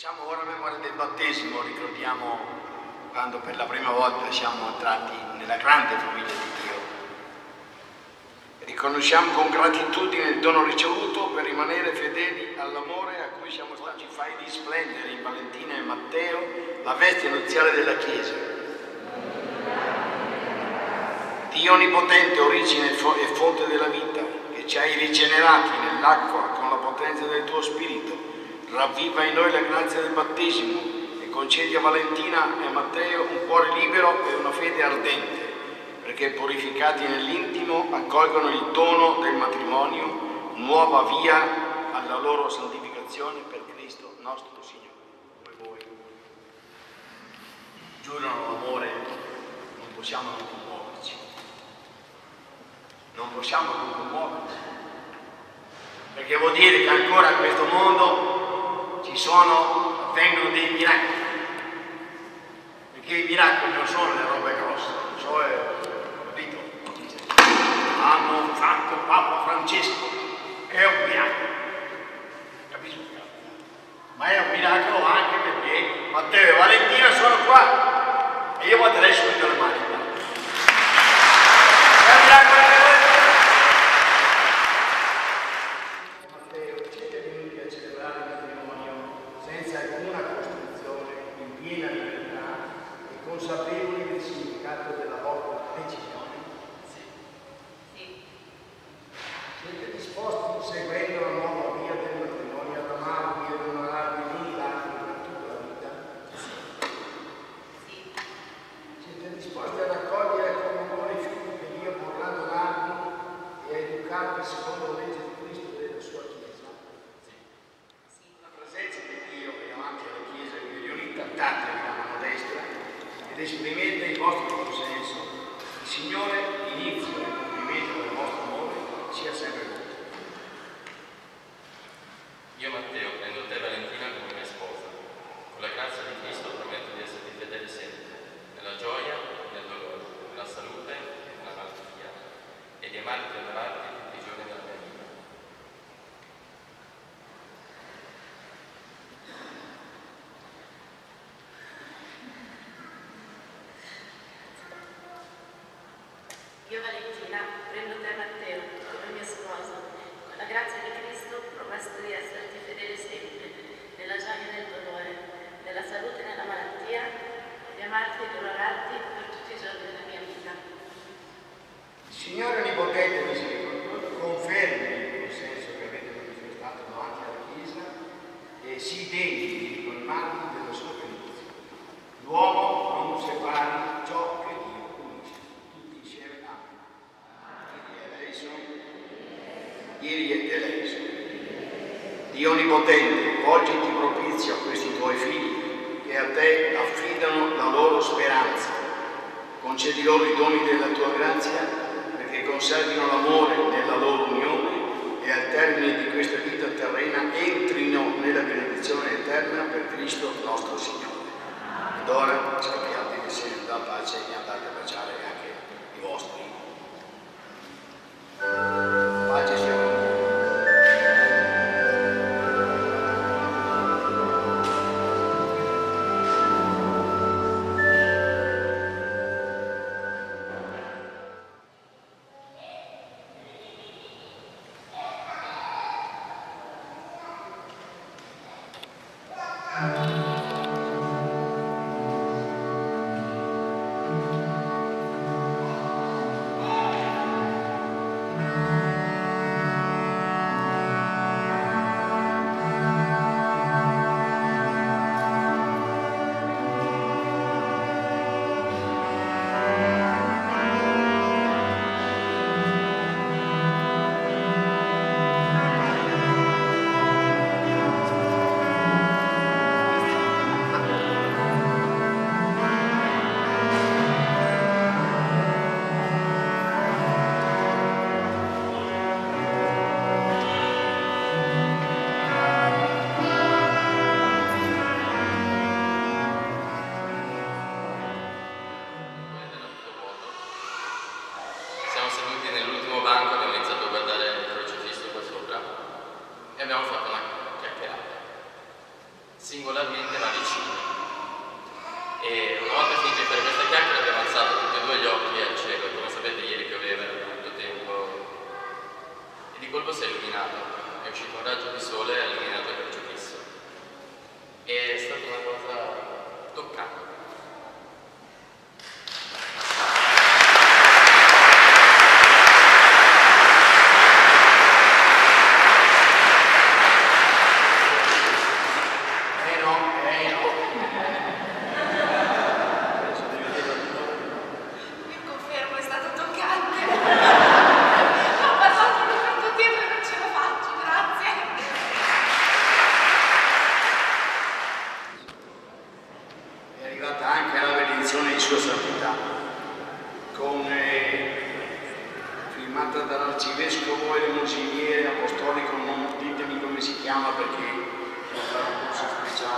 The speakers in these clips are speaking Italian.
Facciamo ora memoria del battesimo, ricordiamo quando per la prima volta siamo entrati nella grande famiglia di Dio. Riconosciamo con gratitudine il dono ricevuto per rimanere fedeli all'amore a cui siamo stati fatti di splendere in Valentina e Matteo la veste nuziale della Chiesa. Dio onnipotente, origine e fonte della vita, che ci hai rigenerati nell'acqua con la potenza del tuo Spirito, ravviva in noi la grazia del battesimo e concedi a Valentina e Matteo un cuore libero e una fede ardente, perché purificati nell'intimo accolgono il dono del matrimonio, nuova via alla loro santificazione per Cristo nostro Signore. Come voi giurano l'amore, non possiamo non commuoverci. Non possiamo non commuoverci. Perché vuol dire che ancora questo mondo sono, avvengono dei miracoli. Perché i miracoli non sono le robe grosse, so, è, capito? Hanno fatto Papa Francesco, e a Mateus. si degni di colmarlo della sua benedizione. L'uomo non separa ciò che Dio unisce. Tutti insieme Amen. Ieri è eleso. Dio onnipotente, oggi ti propizio a questi tuoi figli che a te affidano la loro speranza. Concedi loro i doni della tua grazia perché conservino l'amore nella loro unione e al termine di questa vita terrena Cristo, nosso Senhor. singolarmente ma vicini. E una volta finite per questa chiacchiera abbiamo alzato tutti e due gli occhi al cielo, come sapete ieri pioveva da tutto tempo e di colpo si è illuminato, è uscito un raggio di sole e ha illuminato il crocifisso. È stata una cosa no, eh no. Io confermo, è stato toccante. Ho passato un tanto tempo e non ce la faccio, grazie. È arrivata anche la benedizione di Sua Santità, con, eh, firmata dall'Arcivescovo e Monsignere Apostolico, non ditemi come si chiama perché non farò un corso speciale.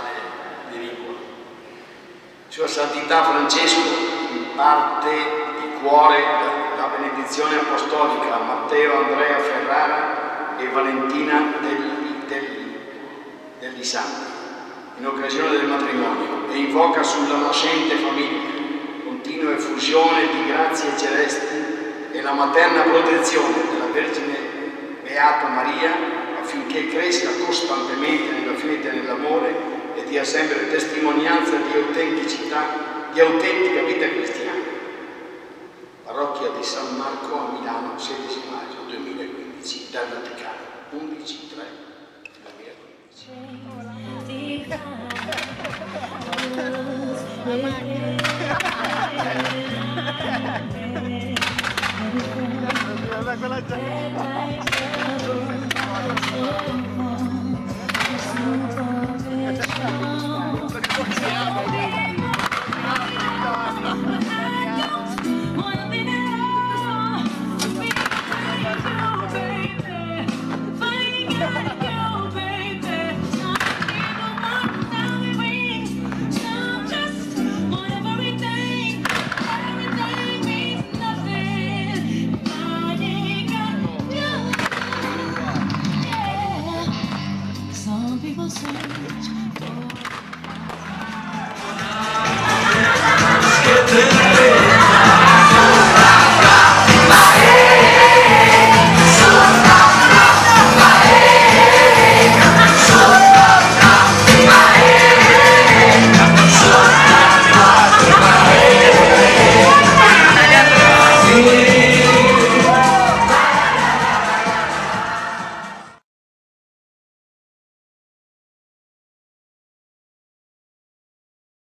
Sua Santità Francesco imparte di cuore la benedizione apostolica a Matteo Andrea Ferrara e Valentina degli, degli, degli Santi in occasione del matrimonio e invoca sulla nascente famiglia continua effusione di grazie celesti e la materna protezione della Vergine Beata Maria affinché cresca costantemente nella fede e nell'amore e dia sempre testimonianza di autenticità, di autentica vita cristiana. Parrocchia di San Marco a Milano, 16 maggio 2015, dal Vaticano, 11 3 2015.